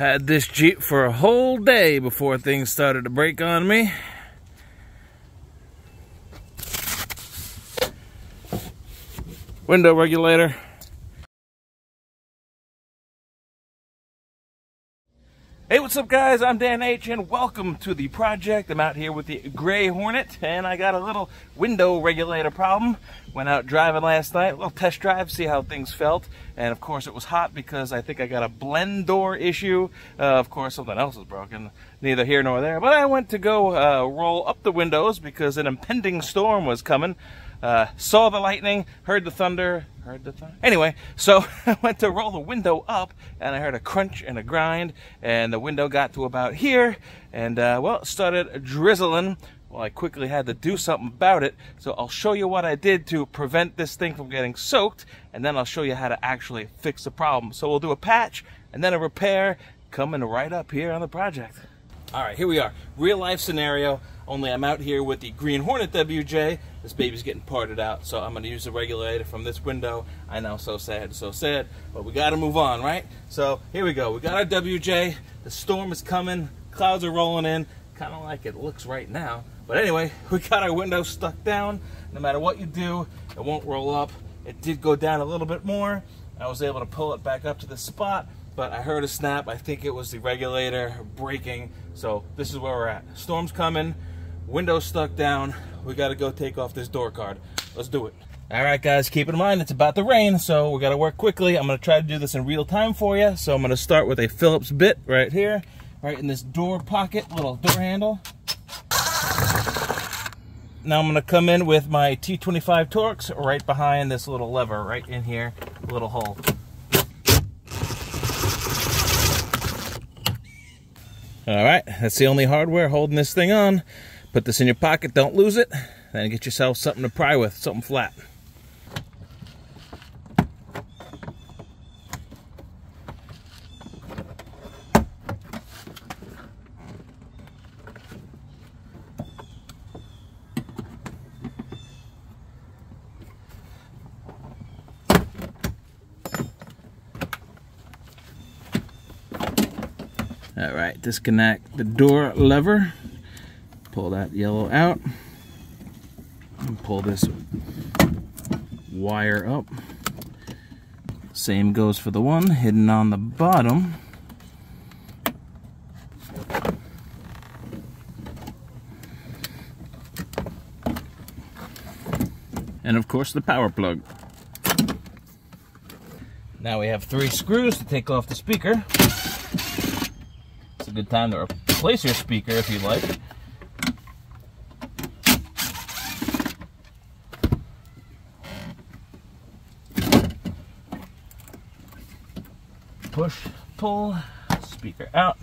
Had this Jeep for a whole day before things started to break on me. Window regulator. Hey, what's up guys? I'm Dan H and welcome to the project. I'm out here with the Gray Hornet and I got a little window regulator problem. Went out driving last night, a little test drive, see how things felt. And of course it was hot because I think I got a blend door issue. Uh, of course something else is broken, neither here nor there. But I went to go uh, roll up the windows because an impending storm was coming. Uh, saw the lightning, heard the thunder, heard the thunder. Anyway, so I went to roll the window up and I heard a crunch and a grind and the window got to about here and uh, well, it started drizzling. Well, I quickly had to do something about it. So I'll show you what I did to prevent this thing from getting soaked and then I'll show you how to actually fix the problem. So we'll do a patch and then a repair coming right up here on the project. All right, here we are. Real life scenario, only I'm out here with the Green Hornet WJ. This baby's getting parted out, so I'm gonna use the regulator from this window. I know, so sad, so sad, but we gotta move on, right? So here we go. We got our WJ. The storm is coming. Clouds are rolling in, kind of like it looks right now. But anyway, we got our window stuck down. No matter what you do, it won't roll up. It did go down a little bit more. I was able to pull it back up to the spot, but I heard a snap. I think it was the regulator breaking. So this is where we're at. Storm's coming, window stuck down. We gotta go take off this door card. Let's do it. All right, guys, keep in mind it's about to rain, so we gotta work quickly. I'm gonna try to do this in real time for you. So I'm gonna start with a Phillips bit right here, right in this door pocket, little door handle. Now I'm gonna come in with my T25 Torx right behind this little lever, right in here, little hole. All right, that's the only hardware holding this thing on. Put this in your pocket, don't lose it. Then get yourself something to pry with, something flat. All right, disconnect the door lever. Pull that yellow out. And pull this wire up. Same goes for the one hidden on the bottom. And of course the power plug. Now we have three screws to take off the speaker. It's a good time to replace your speaker if you like. Push, pull, speaker out.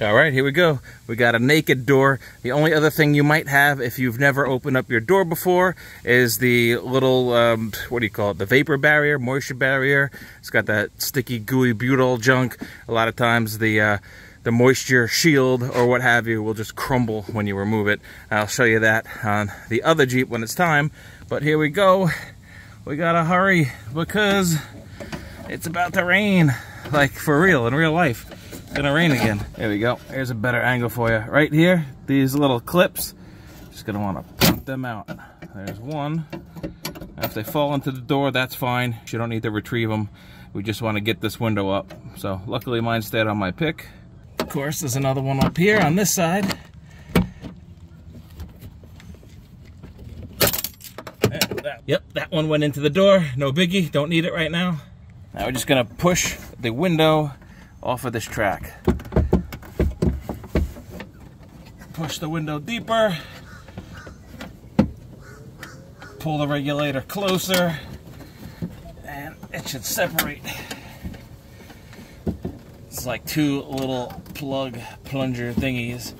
All right, here we go. We got a naked door. The only other thing you might have if you've never opened up your door before is the little, um, what do you call it? The vapor barrier, moisture barrier. It's got that sticky, gooey butyl junk. A lot of times the, uh, the moisture shield or what have you will just crumble when you remove it. I'll show you that on the other Jeep when it's time. But here we go. We gotta hurry because it's about to rain. Like for real, in real life. It's gonna rain again. There we go. Here's a better angle for you. Right here, these little clips, just gonna wanna pump them out. There's one. If they fall into the door, that's fine. You don't need to retrieve them. We just wanna get this window up. So luckily mine stayed on my pick. Of course, there's another one up here on this side. Yep, that one went into the door. No biggie, don't need it right now. Now we're just gonna push the window off of this track. Push the window deeper. Pull the regulator closer. And it should separate. It's like two little plug plunger thingies.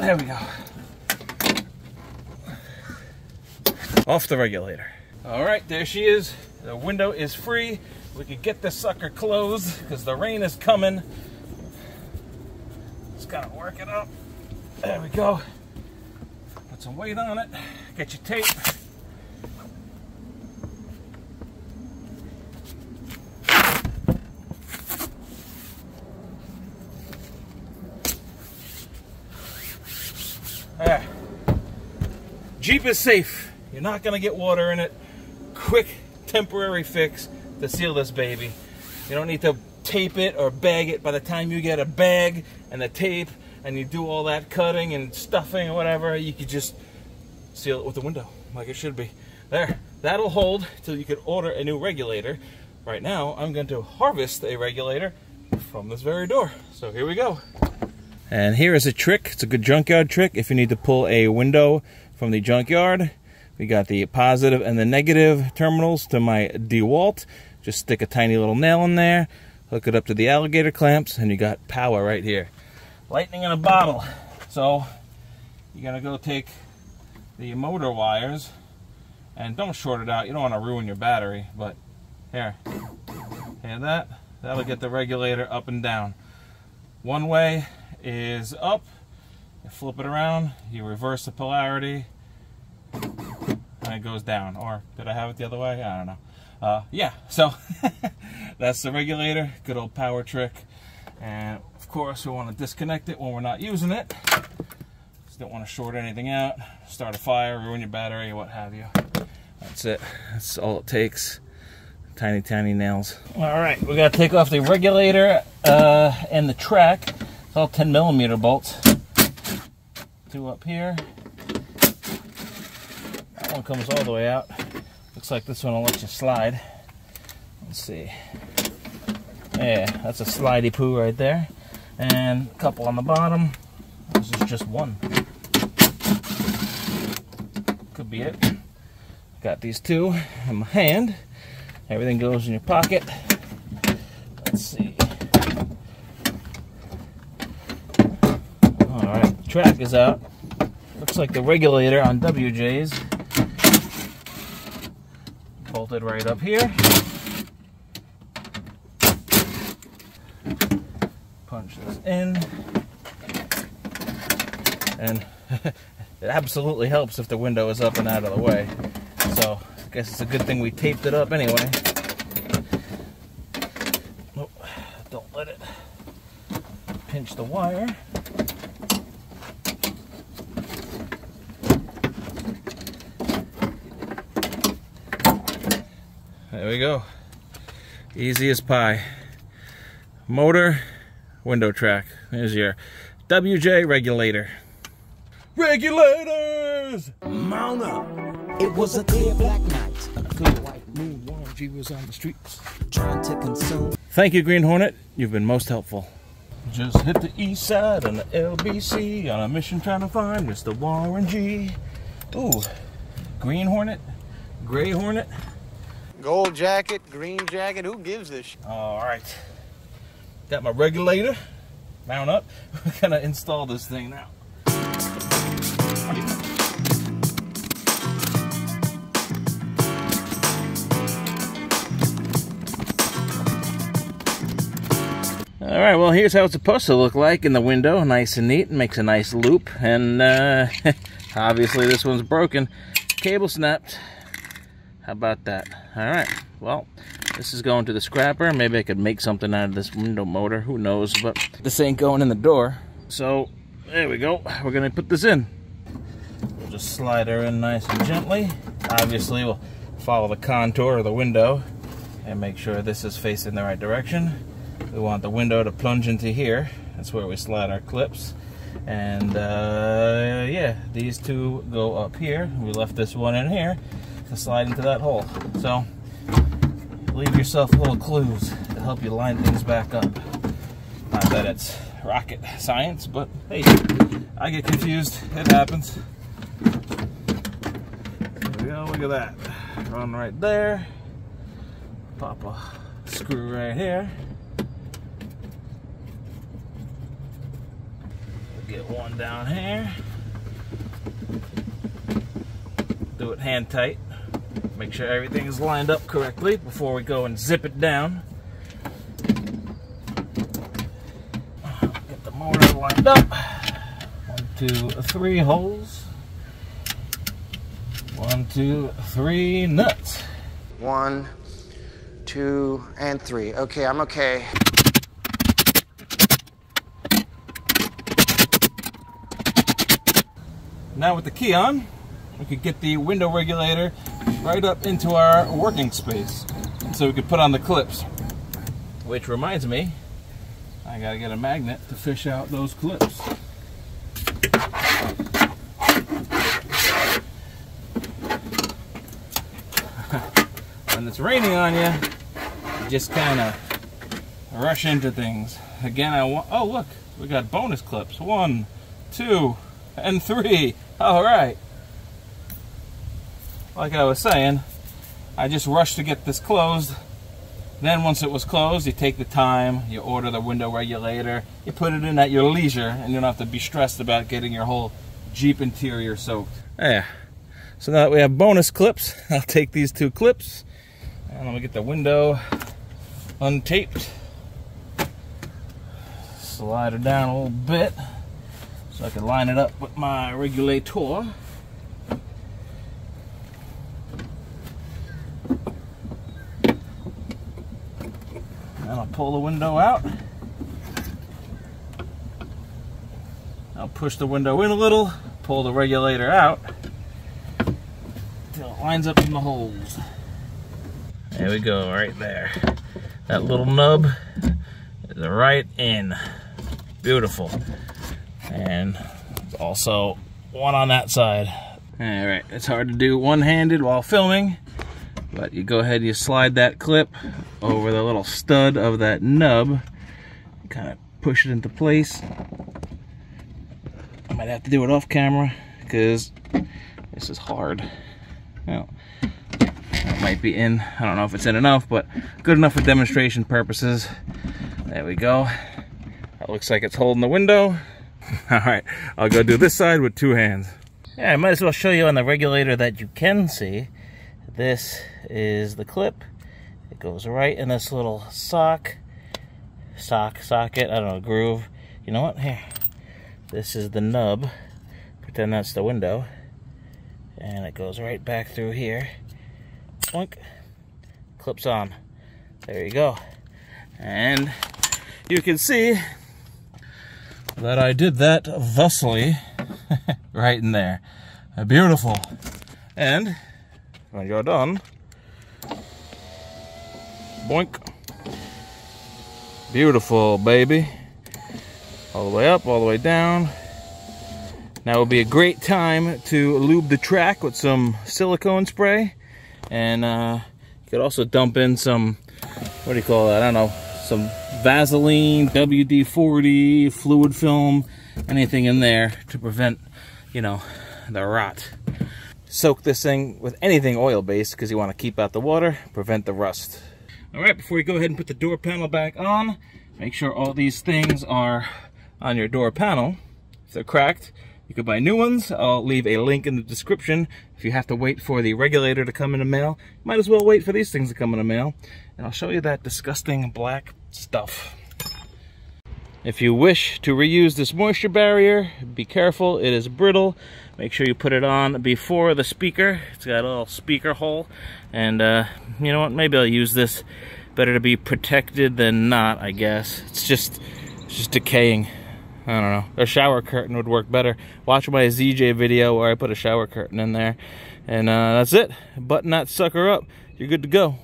There we go. Off the regulator. All right, there she is. The window is free. We can get this sucker closed because the rain is coming. Just gotta work it up. There we go. Put some weight on it. Get your tape. There. Jeep is safe. You're not gonna get water in it. Quick temporary fix to seal this baby. You don't need to tape it or bag it. By the time you get a bag and the tape and you do all that cutting and stuffing or whatever, you could just seal it with the window like it should be. There, that'll hold till you can order a new regulator. Right now, I'm going to harvest a regulator from this very door. So here we go. And here is a trick. It's a good junkyard trick. If you need to pull a window from the junkyard, we got the positive and the negative terminals to my DeWalt. Just stick a tiny little nail in there, hook it up to the alligator clamps, and you got power right here. Lightning in a bottle. So you're gonna go take the motor wires and don't short it out. You don't want to ruin your battery, but here, hear that? That'll get the regulator up and down. One way is up, you flip it around, you reverse the polarity, it goes down. Or did I have it the other way? I don't know. Uh, yeah, so that's the regulator, good old power trick. And of course, we want to disconnect it when we're not using it. Just don't want to short anything out, start a fire, ruin your battery, what have you. That's it. That's all it takes. Tiny, tiny nails. All right, we got to take off the regulator uh, and the track. It's all 10 millimeter bolts. Two up here. One comes all the way out. Looks like this one will let you slide. Let's see. Yeah, that's a slidey poo right there. And a couple on the bottom. This is just one. Could be it. Got these two in my hand. Everything goes in your pocket. Let's see. Alright, track is out. Looks like the regulator on WJ's bolted right up here. Punch this in. And it absolutely helps if the window is up and out of the way. So I guess it's a good thing we taped it up anyway. Oh, don't let it pinch the wire. There we go. Easy as pie. Motor, window track. There's your WJ regulator. Regulators! Mount up. It was a clear black night. A clear white moon. Warren G was on the streets. Trying to consume. Thank you, Green Hornet. You've been most helpful. Just hit the east side on the LBC on a mission trying to find Mr. Warren G. Ooh, Green Hornet, Gray Hornet. Gold jacket, green jacket, who gives this All right. Got my regulator. Mount up. We're gonna install this thing now. All right, well, here's how it's supposed to look like in the window. Nice and neat. Makes a nice loop. And uh, obviously this one's broken. Cable snapped. How about that? All right, well, this is going to the scrapper. Maybe I could make something out of this window motor. Who knows? But this ain't going in the door. So there we go. We're going to put this in. We'll just slide her in nice and gently. Obviously, we'll follow the contour of the window and make sure this is facing the right direction. We want the window to plunge into here. That's where we slide our clips. And uh, yeah, these two go up here. We left this one in here to slide into that hole. So leave yourself little clues to help you line things back up. Not that it's rocket science, but hey, I get confused. It happens. There we go, look at that. Run right there. Pop a screw right here. Get one down here. Do it hand tight. Make sure everything is lined up correctly before we go and zip it down. Get the motor lined up. One, two, three holes. One, two, three nuts. One, two, and three. Okay, I'm okay. Now with the key on, we could get the window regulator right up into our working space. So we could put on the clips. Which reminds me, I gotta get a magnet to fish out those clips. when it's raining on you, you just kind of rush into things. Again, I want, oh look, we got bonus clips. One, two, and three. All right. Like I was saying, I just rushed to get this closed. Then once it was closed, you take the time, you order the window regulator, you put it in at your leisure, and you don't have to be stressed about getting your whole Jeep interior soaked. Yeah. So now that we have bonus clips, I'll take these two clips, and I'm gonna get the window untaped. Slide it down a little bit so I can line it up with my regulator. And I'll pull the window out. I'll push the window in a little, pull the regulator out until it lines up in the holes. There we go, right there. That little nub is right in. Beautiful. And also one on that side. All right, it's hard to do one-handed while filming, but you go ahead, and you slide that clip over the little stud of that nub, kind of push it into place. I might have to do it off camera because this is hard. Well, that might be in. I don't know if it's in enough, but good enough for demonstration purposes. There we go. That looks like it's holding the window. All right, I'll go do this side with two hands. Yeah, I might as well show you on the regulator that you can see. This is the clip. It goes right in this little sock, sock, socket, I don't know, groove. You know what? Here. This is the nub. Pretend that's the window. And it goes right back through here. Boink. Clips on. There you go. And you can see that I did that thusly right in there. Beautiful. And when you're done, boink. Beautiful, baby. All the way up, all the way down. Now would be a great time to lube the track with some silicone spray. And uh, you could also dump in some, what do you call that? I don't know, some Vaseline, WD-40, fluid film, anything in there to prevent, you know, the rot. Soak this thing with anything oil-based because you want to keep out the water, prevent the rust. All right, before you go ahead and put the door panel back on, make sure all these things are on your door panel. If they're cracked, you could buy new ones. I'll leave a link in the description. If you have to wait for the regulator to come in the mail, might as well wait for these things to come in the mail. And I'll show you that disgusting black stuff. If you wish to reuse this moisture barrier, be careful, it is brittle. Make sure you put it on before the speaker. It's got a little speaker hole. And uh, you know what, maybe I'll use this. Better to be protected than not, I guess. It's just, it's just decaying. I don't know. A shower curtain would work better. Watch my ZJ video where I put a shower curtain in there. And uh, that's it. Button that sucker up. You're good to go.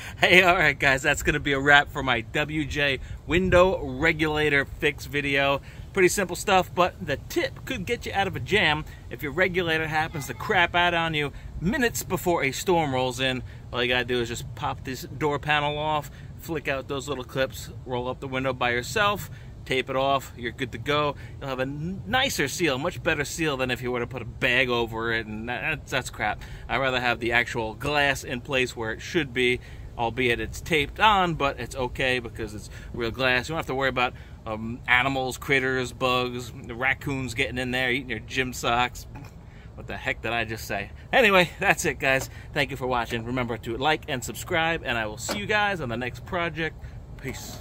Hey, all right, guys, that's going to be a wrap for my WJ window regulator fix video. Pretty simple stuff, but the tip could get you out of a jam if your regulator happens to crap out on you minutes before a storm rolls in. All you gotta do is just pop this door panel off, flick out those little clips, roll up the window by yourself, tape it off, you're good to go. You'll have a nicer seal, much better seal than if you were to put a bag over it, and that's, that's crap. I'd rather have the actual glass in place where it should be, albeit it's taped on, but it's okay because it's real glass. You don't have to worry about um, animals, critters, bugs, raccoons getting in there, eating your gym socks. What the heck did I just say? Anyway, that's it, guys. Thank you for watching. Remember to like and subscribe, and I will see you guys on the next project. Peace.